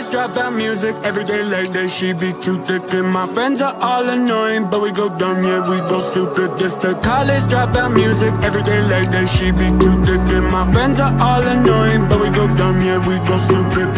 college dropout music. Every day like that she be too thick. And my friends are all annoying But we go dumb, yeah, we go stupid This the college. Dropout music. Every day like that she be too thick. And my friends are all annoying But we go dumb, yeah, we go stupid